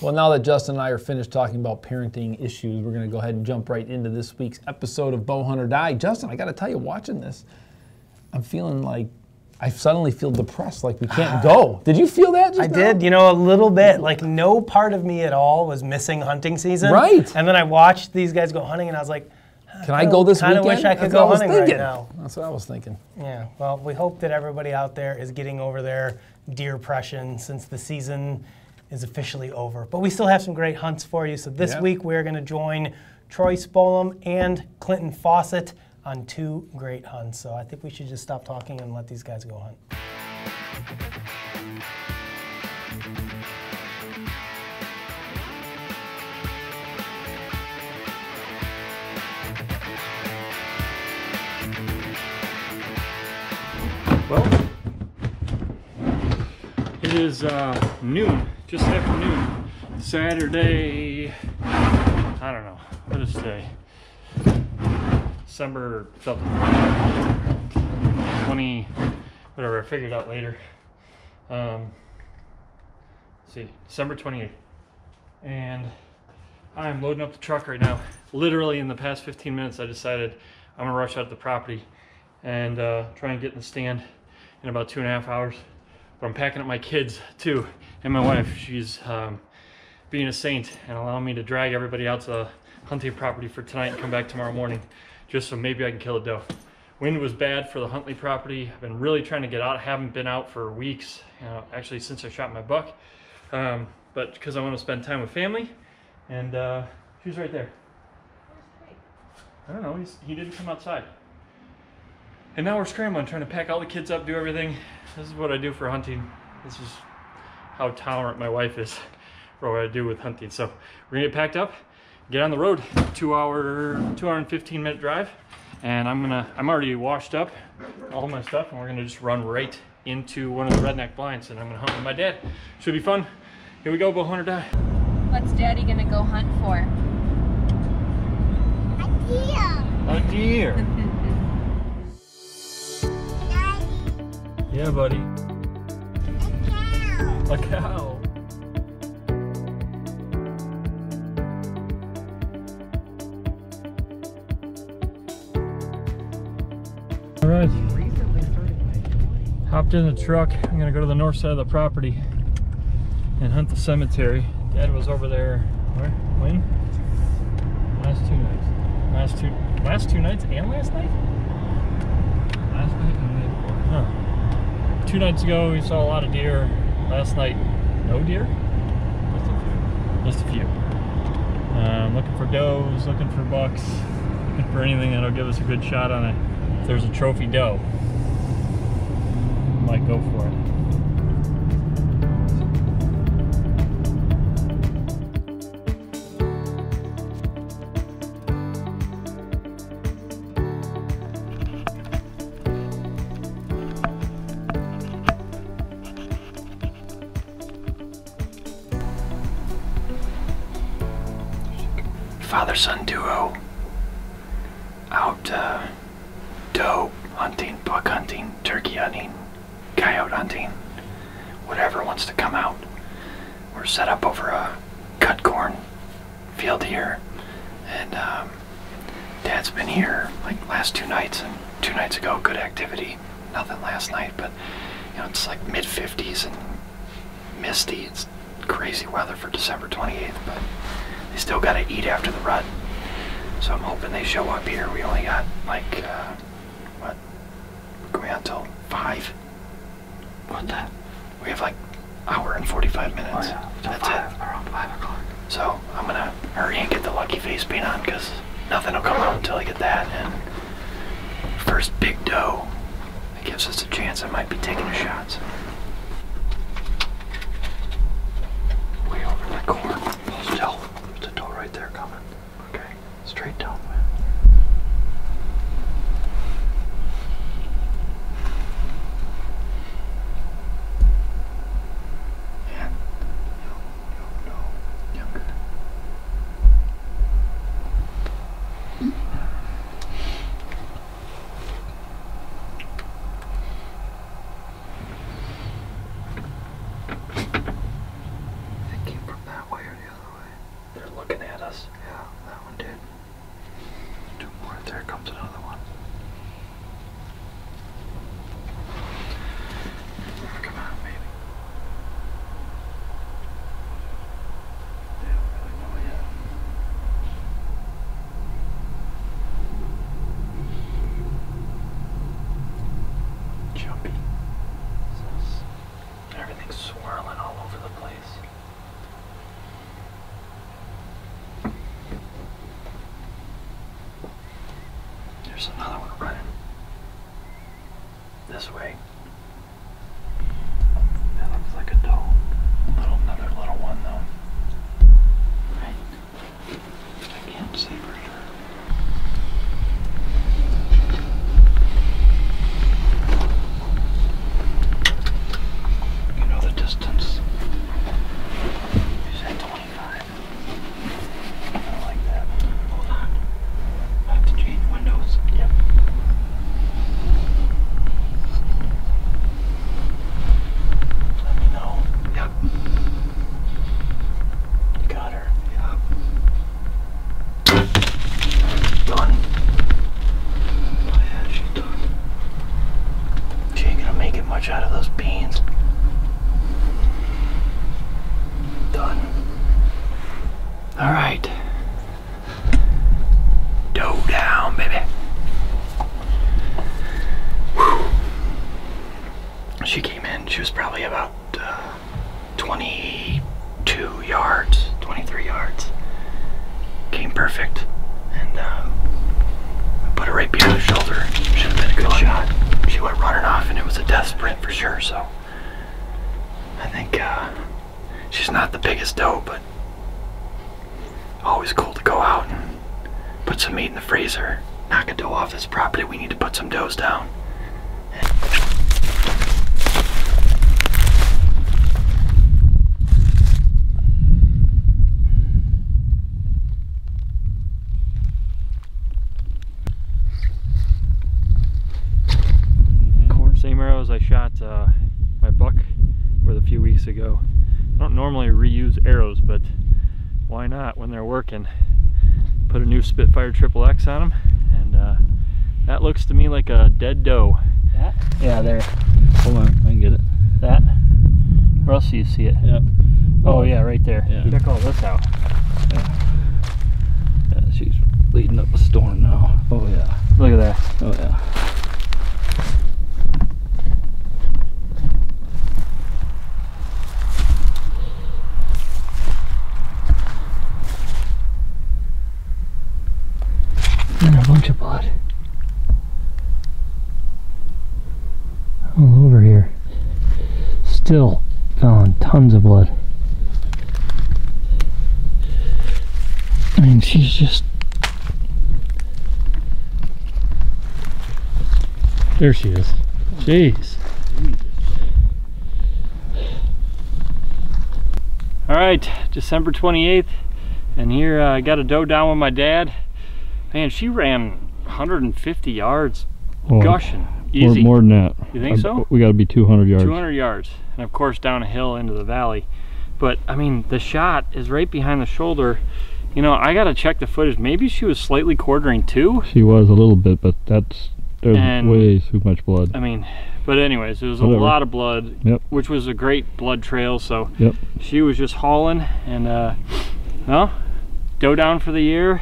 Well, now that Justin and I are finished talking about parenting issues, we're going to go ahead and jump right into this week's episode of Bow Hunt or Die. Justin, I got to tell you, watching this, I'm feeling like I suddenly feel depressed, like we can't go. Did you feel that? Just I now? did, you know, a little bit. Like no part of me at all was missing hunting season. Right. And then I watched these guys go hunting, and I was like, Can I go this Kinda weekend? wish I could That's go hunting right now. That's what I was thinking. yeah. Well, we hope that everybody out there is getting over their deer depression since the season is officially over. But we still have some great hunts for you. So this Yeah. week we're going to join Troy Spolum and Clinton Fawcett on two great hunts. So I think we should just stop talking and let these guys go hunt. Well, it is uh, noon, just after noon, Saturday. I don't know what is today. December something. Twenty, whatever. I figured out later. Um, see, December twenty eighth, and I'm loading up the truck right now. Literally in the past 15 minutes, I decided I'm gonna rush out to the property and uh, try and get in the stand in about two and a half hours. But I'm packing up my kids too, and my wife. She's um, being a saint and allowing me to drag everybody out to the hunting property for tonight and come back tomorrow morning, just so maybe I can kill a doe. Wind was bad for the Huntley property. I've been really trying to get out. I haven't been out for weeks, you know, actually since I shot my buck. Um, but because I want to spend time with family, and uh, she's right there. I don't know. He's, he didn't come outside. And now we're scrambling, trying to pack all the kids up, do everything. This is what I do for hunting. This is how tolerant my wife is for what I do with hunting. So we're gonna get packed up, get on the road. Two hour, two hour and 15 minute drive. And I'm gonna, I'm already washed up, all my stuff, and we're gonna just run right into one of the redneck blinds and I'm gonna hunt with my dad. Should be fun. Here we go, bow hunt or die. What's Daddy gonna go hunt for? A deer. A deer. Yeah, buddy. A cow. A cow. All right. Hopped in the truck. I'm gonna go to the north side of the property and hunt the cemetery. Dad was over there. Where? When? Last two nights. Last two. Last two nights and last night. Last night and the night before. Huh. Two nights ago we saw a lot of deer. Last night, no deer. Just a few. Just a few. Um, looking for does, looking for bucks, looking for anything that'll give us a good shot on it. If there's a trophy doe, might go for it. Father son duo out uh, doe hunting, buck hunting, turkey hunting, coyote hunting, whatever wants to come out. We're set up over a cut corn field here, and um, Dad's been here like last two nights, and two nights ago, good activity. Nothing last night, but you know it's like mid 50s and misty. It's crazy weather for December 28th, but they still got to eat after the rut. So I'm hoping they show up here. We only got like, uh, what? We're going till 5. What the? We have like hour and 45 minutes. Oh, yeah. That's five, it. around five o'clock. So I'm going to hurry and get the lucky face paint on because nothing will come out until I get that. And first big doe that gives us a chance I might be taking a shot. So. Way over the corn. Still, there's a door right there coming. Okay, straight down. Came perfect. And um, I put her right behind the shoulder. Should have been a good shot. She went running off, and it was a death sprint for sure. So I think uh, she's not the biggest doe, but always cool to go out and put some meat in the freezer. Knock a doe off this property. We need to put some does down. Corn same arrows I shot uh, my buck with a few weeks ago. I don't normally reuse arrows, but why not when they're working? Put a new Spitfire Triple X on them, and uh, that looks to me like a dead doe. That? Yeah, there. Hold on, I can get it. That? Where else do you see it? Yep. Oh yeah, right there. Yeah. Check all this out. Yeah, she's leading up a storm now. Oh yeah. Look at that. Oh yeah. And a bunch of blood. All over here. Still found tons of blood. I mean, she's just. There she is. Jeez. All right, December 28th, and here uh, I got a doe down with my dad. Man, she ran 150 yards, Well, gushing, More, easy. more than that. You think I- so? We got to be 200 yards. 200 yards, and of course down a hill into the valley. But I mean, the shot is right behind the shoulder. You know, I gotta check the footage. Maybe she was slightly quartering too. She was a little bit, but that's there's And- way too much blood. I mean, but anyways, it was a lot of blood, Yep. which was a great blood trail. So Yep. she was just hauling, and uh, well, doe down for the year.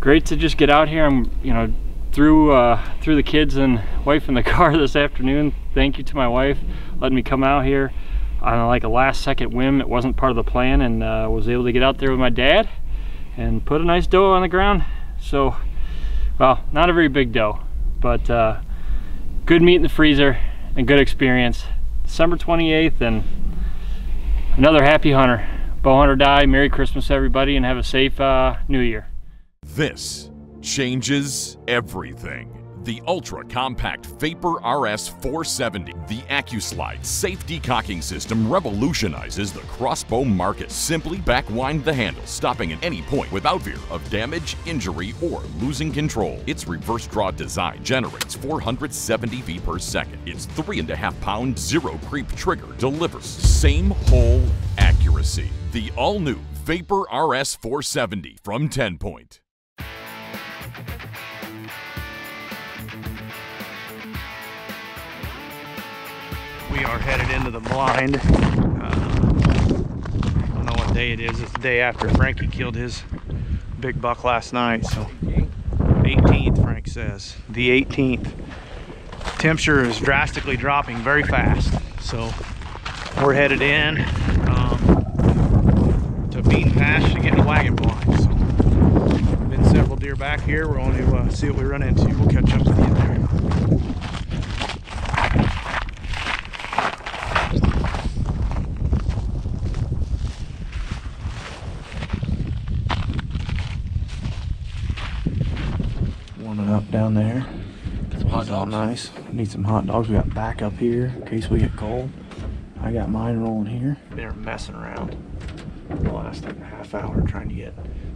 Great to just get out here. I'm, you know, through uh, through the kids and wife in the car this afternoon. Thank you to my wife letting me come out here on like a last second whim. It wasn't part of the plan, and uh, was able to get out there with my dad and put a nice doe on the ground. So, well, not a very big doe, but uh, good meat in the freezer and good experience. December 28th, and another happy hunter. Bow Hunt or Die. Merry Christmas, everybody, and have a safe uh, New Year. This changes everything. The ultra compact Vapor RS 470. The ACUslide safety cocking system revolutionizes the crossbow market. Simply backwind the handle, stopping at any point without fear of damage, injury, or losing control. Its reverse draw design generates 470 feet per second. Its three and a half pound zero creep trigger delivers same hole accuracy. The all new Vapor RS 470 from TenPoint. We are headed into the blind. Uh, I don't know what day it is. It's the day after Franki killed his big buck last night. So 18th, Frank says. The 18th. Temperature is drastically dropping very fast. So we're headed in um, to Bean Pass to get in a wagon blind. So been several deer back here. We're going to uh, see what we run into. We'll catch up with you there. warming up down there. It's all nice. Need some hot dogs. We got back up here in case we get cold. I got mine rolling here. Been messing around the last like half hour trying to get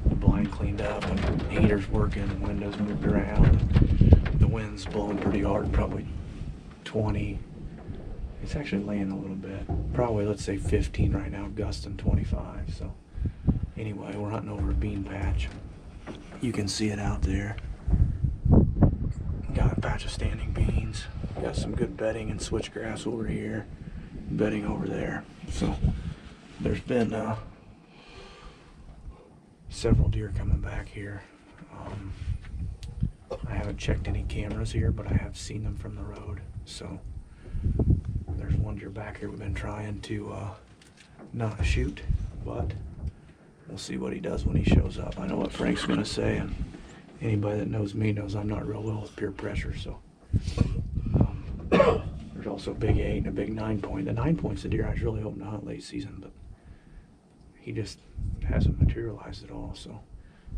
the blind cleaned up and heaters working and windows moved around. The wind's blowing pretty hard, probably 20. It's actually laying a little bit. Probably let's say 15 right now, gusting 25. So anyway, we're hunting over a bean patch. You can see it out there. Got a patch of standing beans. Got some good bedding and switchgrass over here. Bedding over there. So there's been uh, several deer coming back here. Um, I haven't checked any cameras here, but I have seen them from the road. So there's one deer back here we've been trying to uh, not shoot, but we'll see what he does when he shows up. I know what Frank's gonna say, and anybody that knows me knows I'm not real well with peer pressure. So um, there's also a big eight and a big nine point. The nine point's the deer I was really hoping to hunt late season, but he just hasn't materialized at all. So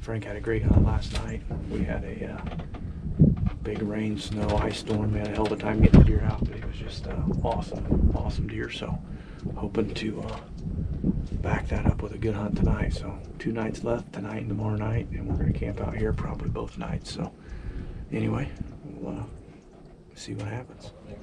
Frank had a great hunt last night. We had a uh, big rain, snow, ice storm. We had a hell of a time getting the deer out, but it was just uh, awesome, awesome deer. So hoping to uh, back that up with a good hunt tonight. So two nights left tonight and tomorrow night, and we're gonna camp out here probably both nights. So anyway, we'll uh, see what happens. Yeah,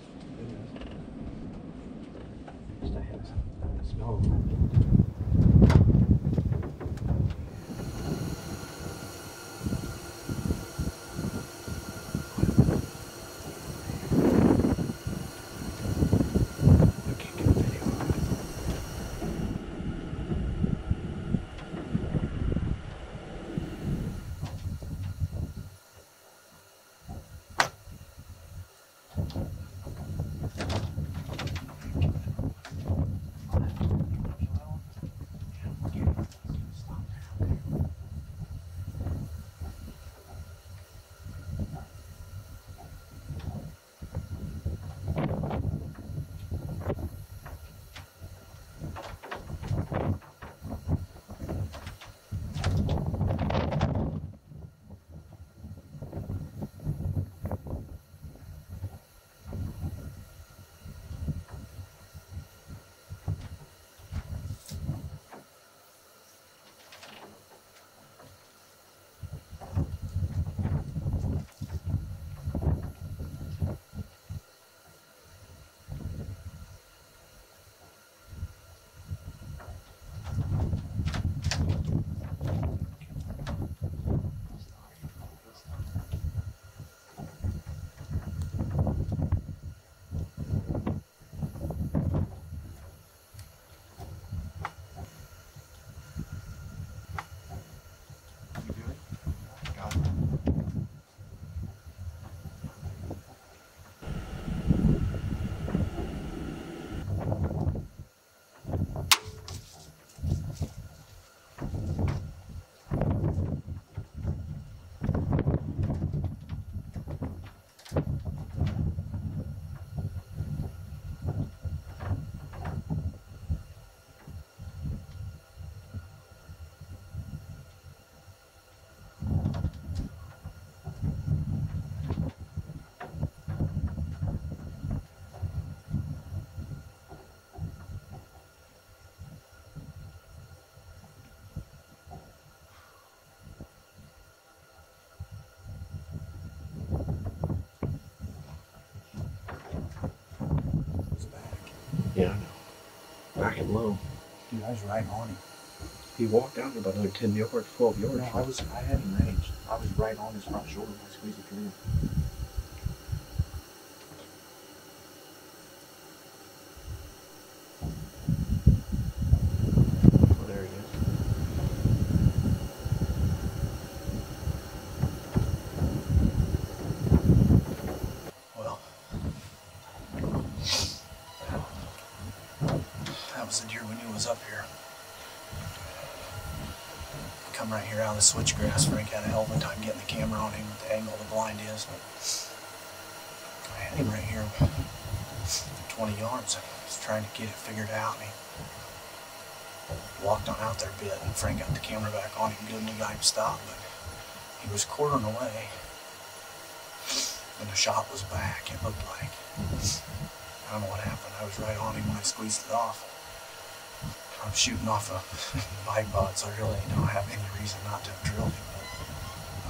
I know. Back and low. Dude, I was right on him. He walked down about another 10 yards, 12 yards. No, I was I had him ranged. I was right on his front shoulder when I squeezed it through. Oh, there he is. Well, that was the deer we knew was up here. Come right here out of the switchgrass. Frank had a hell of a time getting the camera on him with the angle the blind is. But I had him right here, 20 yards. I was trying to get it figured out. And he walked on out there a bit, and Frank got the camera back on him good, and we got him stopped. But he was quartering away, and the shot was back. It looked like. I don't know what happened. I was right on him when I squeezed it off. I'm shooting off a bipod, so I really don't have any reason not to have drilled him.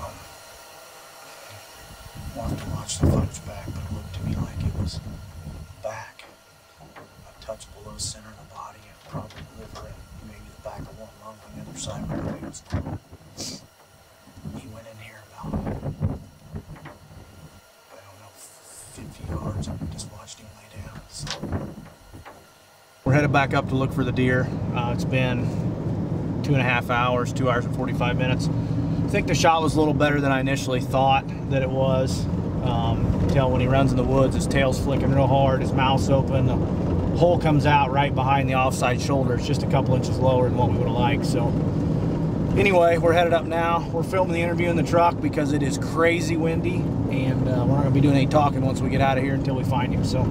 Um, we'll have to watch the footage back, but it looked to me like it was back, a touch below center of the body, and probably liver and maybe the back of one lung on the other side where the was. He went in here about, I don't know, 50 yards. I just watched him lay down. So. We're headed back up to look for the deer. Uh, it's been two and a half hours, two hours and 45 minutes. I think the shot was a little better than I initially thought that it was. Um, tell when he runs in the woods, his tail's flicking real hard, his mouth's open, the hole comes out right behind the offside shoulder. It's just a couple inches lower than what we would have liked. So anyway, we're headed up now. We're filming the interview in the truck because it is crazy windy, and uh, we're not gonna be doing any talking once we get out of here until we find him. So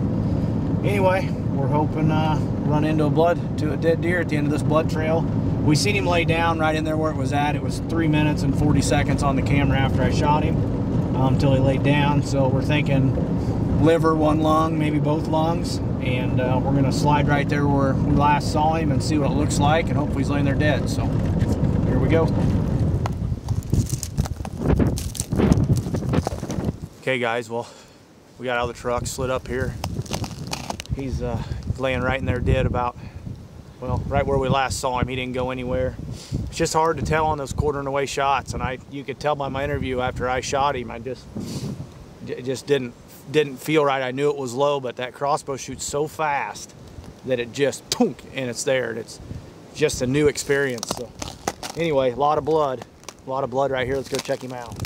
anyway, we're hoping uh, run into a blood to a dead deer at the end of this blood trail. We seen him lay down right in there where it was at. It was three minutes and 40 seconds on the camera after I shot him um, until he laid down. So we're thinking liver, one lung, maybe both lungs, and uh, we're gonna slide right there where we last saw him and see what it looks like, and hopefully he's laying there dead. So here we go. Okay, guys. Well, we got out of the truck, slid up here. He's uh, laying right in there dead about, well, right where we last saw him. He didn't go anywhere. It's just hard to tell on those quartering away shots, and I you could tell by my interview after I shot him. I just just didn't didn't feel right. I knew it was low, but that crossbow shoots so fast that it just punk and it's there. And it's just a new experience. So anyway, a lot of blood, a lot of blood right here. Let's go check him out.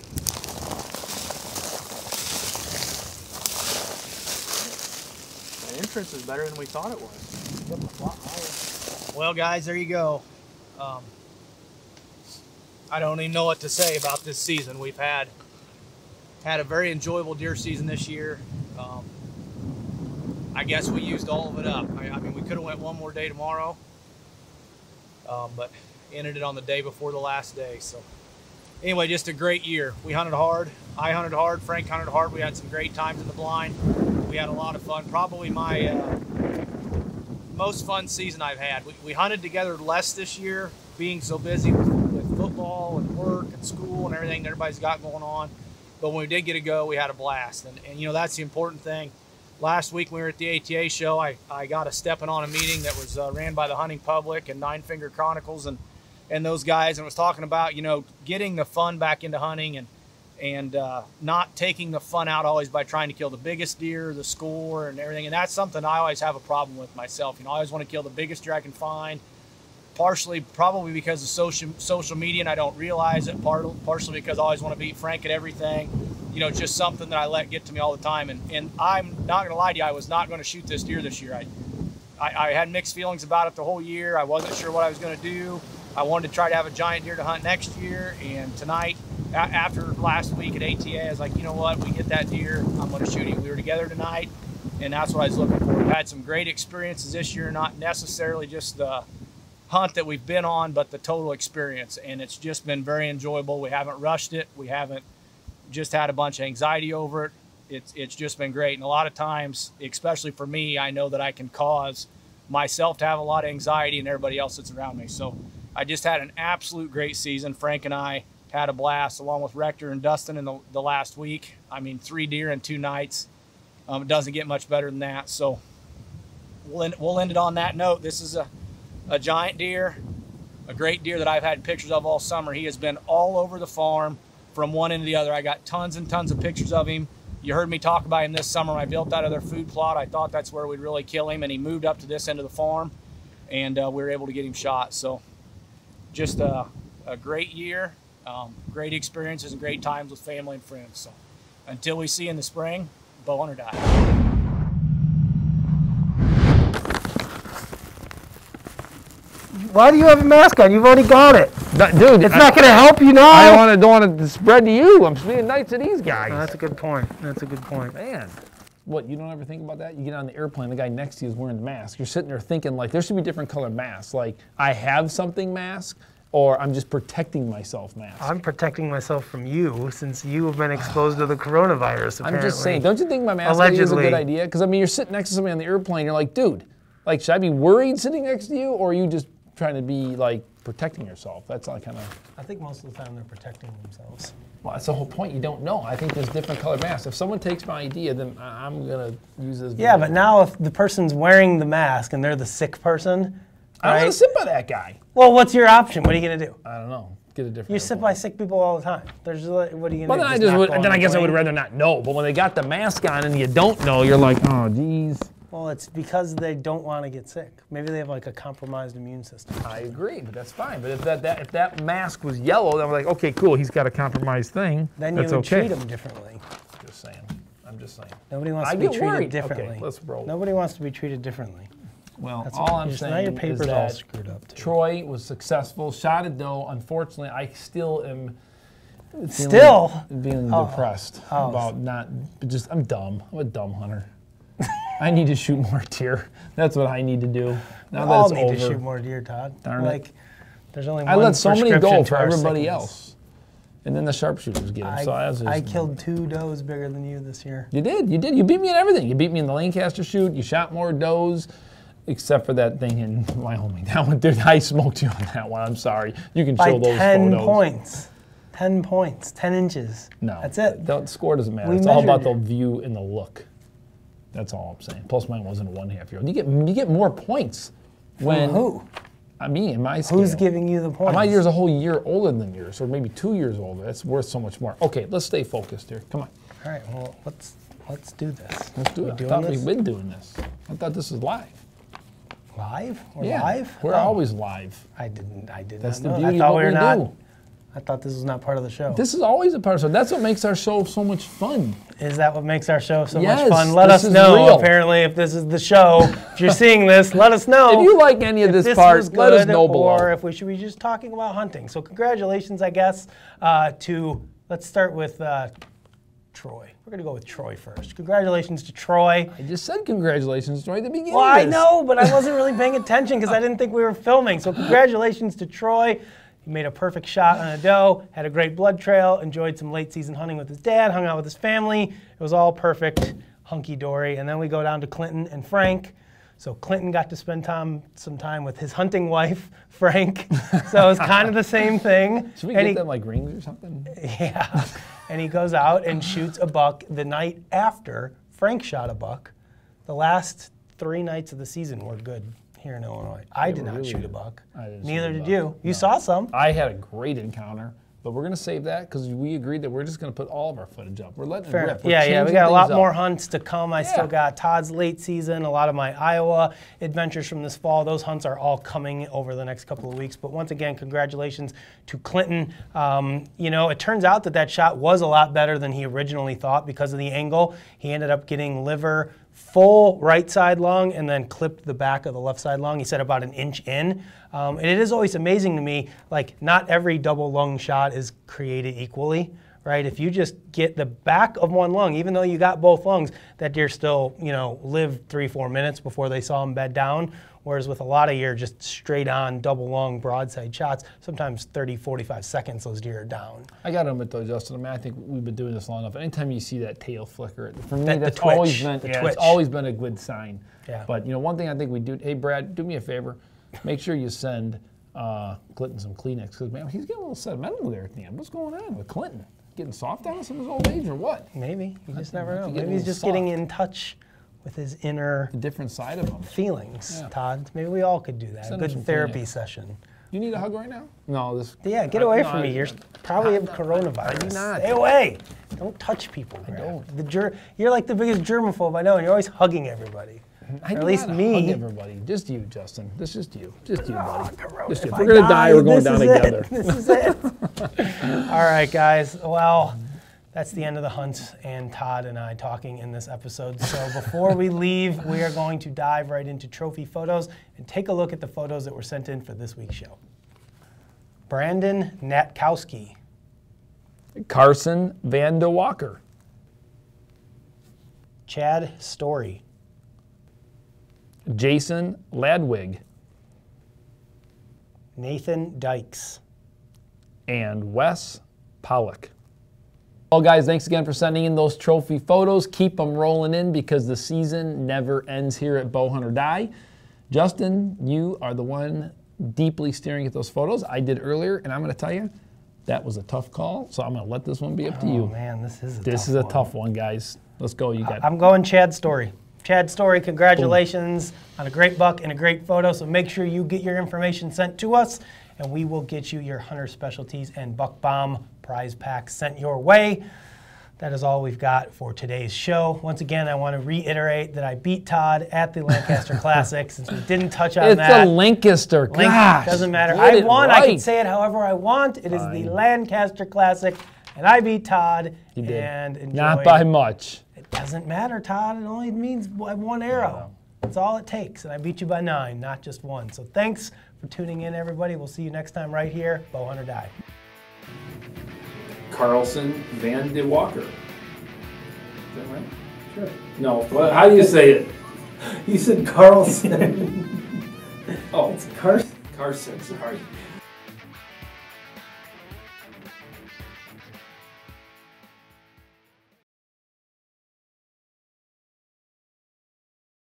Entrance is better than we thought it was. Well, guys, there you go. Um, I don't even know what to say about this season. We've had had a very enjoyable deer season this year. Um, I guess we used all of it up. I, I mean, we could have went one more day tomorrow, um, but ended it on the day before the last day. So anyway, just a great year. We hunted hard. I hunted hard. Frank hunted hard. We had some great times in the blind. We had a lot of fun. Probably my uh, most fun season I've had. We, we hunted together less this year, being so busy with, with football and work and school and everything that everybody's got going on. But when we did get to go, we had a blast. And, and you know, that's the important thing. Last week when we were at the ATA show, I, I got a stepping on a meeting that was uh, ran by the Hunting Public and Nine Finger Chronicles and, and those guys, and was talking about, you know, getting the fun back into hunting and and uh, not taking the fun out always by trying to kill the biggest deer, the score, and everything. And that's something I always have a problem with myself. You know, I always want to kill the biggest deer I can find. Partially, probably because of social social media, and I don't realize it. Part, partially because I always want to beat Frank at everything. You know, just something that I let get to me all the time. And and I'm not going to lie to you, I was not going to shoot this deer this year. I, I I had mixed feelings about it the whole year. I wasn't sure what I was going to do. I wanted to try to have a giant deer to hunt next year, and tonight after last week at ATA, I was like, you know what, we get that deer, I'm going to shoot him. We were together tonight, and that's what I was looking for. We've had some great experiences this year, not necessarily just the hunt that we've been on, but the total experience, and it's just been very enjoyable. We haven't rushed it. We haven't just had a bunch of anxiety over it. It's it's just been great, and a lot of times, especially for me, I know that I can cause myself to have a lot of anxiety and everybody else that's around me. So I just had an absolute great season. Frank and I had a blast along with Rector and Dustin in the, the last week. I mean, three deer in two nights. Um, it doesn't get much better than that. So we'll end, we'll end it on that note. This is a, a giant deer. a great deer that I've had pictures of all summer. He has been all over the farm from one end to the other. I got tons and tons of pictures of him. You heard me talk about him this summer when I built that other food plot. I thought that's where we'd really kill him, and he moved up to this end of the farm, and uh, we were able to get him shot. So, just a, a great year, um, great experiences, and great times with family and friends. So, until we see you in the spring, bow hunt or die. Why do you have a mask on? You've already got it. dude, It's not going to help you now. I don't want to don't want to spread to you. I'm being nice to these guys. Oh, that's a good point. That's a good point. Man, what you don't ever think about that? You get on the airplane, the guy next to you is wearing the mask. You're sitting there thinking like there should be different color masks. Like I have something mask, or I'm just protecting myself mask. I'm protecting myself from you since you have been exposed to the coronavirus. I'm just saying, don't you think my mask idea is a good idea? Because I mean, you're sitting next to somebody on the airplane, you're like, dude, like, should I be worried sitting next to you, or are you just trying to be like protecting yourself? That's all kind of. I think most of the time they're protecting themselves. Well, that's the whole point. You don't know. I think there's different colored masks. If someone takes my idea, then I'm gonna use this. Yeah, but now if the person's wearing the mask and they're the sick person, I don't right? want to sit by that guy. Well, what's your option? What are you gonna do? I don't know. Get a different. You sit by sick people all the time. There's like, what are you gonna then do? I just would, then I guess I would rather not know. But when they got the mask on and you don't know, you're like, oh, geez. Well, it's because they don't want to get sick. Maybe they have like a compromised immune system. I agree, but that's fine. But if that, that if that mask was yellow, then I'm like, okay, cool. He's got a compromised thing. Then you would okay. treat them differently. Just saying. I'm just saying. Nobody wants I to be treated worried. differently. Okay, let's roll. Nobody wants to be treated differently. Well, That's all I'm saying now your is paper's all screwed up, too. Troy was successful, shot a doe. Unfortunately, I still am. feeling- Still? being Oh. depressed Oh. about not. Just I'm dumb. I'm a dumb hunter. I need to shoot more deer. That's what I need to do. Now we that all need over. to shoot more deer, Todd. Darn it. like, there's only one I let so many go for everybody sickness. else, and then the sharpshooters get them. I, so I, was just, I killed two does bigger than you this year. You did. You did. You beat me in everything. You beat me in the Lancaster shoot. You shot more does, except for that thing in Wyoming. That one, dude, I smoked you on that one. I'm sorry. You can By show those 10 photos. points. 10 points, 10 inches. No, That's it. The score doesn't matter. We it's all about the view and the look. That's all I'm saying. Plus, mine wasn't a one half year old. You get you get more points when who? I mean, in my scale. Who's giving you the points? My year's a whole year older than yours, or maybe two years older. That's worth so much more. Okay, let's stay focused here. Come on, All right, well, let's let's do this. let's do We it. I thought this? we've been doing this. I thought this was live. Live? We're yeah, live? We're Oh, always live. I didn't. I didn't. That's not the know. beauty I of thought what we were we not. do. I thought this was not part of the show. This is always a part of the show. That's what makes our show so much fun. Is that what makes our show so Yes, much fun? Let us know. real. Apparently, if this is the show, if you're seeing this, let us know. If you like any of this, this part, let us know below. Or if we should be just talking about hunting. So congratulations, I guess, uh, to let's start with uh, Troy. We're gonna go with Troy first. Congratulations to Troy. I just said congratulations Troy, at the beginning. Well, I know, but I wasn't really paying attention because I didn't think we were filming. So congratulations to Troy. He made a perfect shot on a doe, had a great blood trail, enjoyed some late season hunting with his dad, hung out with his family. It was all perfect, hunky dory. And then we go down to Clinton and Frank. So Clinton got to spend time some time with his hunting wife, Frank. So it was kind of the same thing. Should we And get he- them like rings or something? yeah. And he goes out and shoots a buck the night after Frank shot a buck. The last three nights of the season were good here in Illinois. I did not really shoot a buck. Neither did buck. you. You saw some. I had a great encounter, but we're gonna save that because we agreed that we're just gonna put all of our footage up. We're letting Fair it rip. We're Yeah, yeah. We got a lot things more hunts to come. I Yeah. still got Todd's late season, a lot of my Iowa adventures from this fall. Those hunts are all coming over the next couple of weeks. But once again, congratulations to Clinton. Um, you know, it turns out that that shot was a lot better than he originally thought because of the angle. He ended up getting liver full right side lung and then clipped the back of the left side lung. He said about an inch in. Um, and it is always amazing to me, like not every double lung shot is created equally right? If you just get the back of one lung, even though you got both lungs, that deer still, you know, lived three, four minutes before they saw him bed down. Whereas with a lot of your just straight on double lung broadside shots, sometimes 30, 45 seconds, those deer are down. I got to admit though, Justin. I mean, I think we've been doing this long enough. Anytime you see that tail flicker, for me, That- the that's always been yeah, it's always been a good sign. Yeah. But you know, one thing I think we do. Hey, Brad, do me a favor. Make sure you send uh, Clinton some Kleenex because man, he's getting a little sentimental there at the end. What's going on with Clinton? Getting soft on us in his old age or what? Maybe. You just never know. Maybe he's just getting in touch with his inner The different side of him. feelings, Yeah. Todd. Maybe we all could do that. Send a good therapy Kleenex. session. You need a hug right now? No, this. Yeah, get I- away no, from I- me. You're probably have coronavirus. I do not. Stay away. Don't touch people. I don't. The ger- you're like the biggest germaphobe I know, and you're always hugging everybody. Mm-hmm. I Or at least me. Hug everybody. Just you, Justin. This is just you. Just you, ah, buddy. Just you. If If we're gonna die, we're going down is it. together. This is it. All right, guys. Well, that's the end of the hunt and Todd and I talking in this episode. So before we leave, we are going to dive right into trophy photos and take a look at the photos that were sent in for this week's show. Brandon Natkowski, Carson Van de Walker. Chad Story, Jason Ladwig. Nathan Dykes, and Wes Pollock. Well, guys, thanks again for sending in those trophy photos. Keep them rolling in because the season never ends here at Bow Hunt or Die. Justin, you are the one deeply staring at those photos. I did earlier, and I'm going to tell you, that was a tough call. So I'm going to let this one be up to oh, you. Oh man, this is a this tough is a one. tough one, guys. Let's go. You got. I'm going Chad Story. Chad Story, congratulations on a great buck and a great photo. So make sure you get your information sent to us, and we will get you your hunter specialties and buck bomb prize pack sent your way. That is all we've got for today's show. Once again, I want to reiterate that I beat Todd at the Lancaster Classic. Since we didn't touch on it's that, It's a Lancaster. Link- Gosh, doesn't matter. I won. I can say it however I want. It is the Lancaster Classic, and I beat Todd. You did. And enjoyed. Not by much. It doesn't matter, Todd. It only means one one arrow. That's all it takes. And I beat you by nine, not just one. So thanks for tuning in, everybody. We'll see you next time right here. Bow Hunt or Die. Carlson Van de Walker. Is that right? Sure. No. What, how do you say it? You said Carlson. Oh, it's Carson. Carson. Sorry.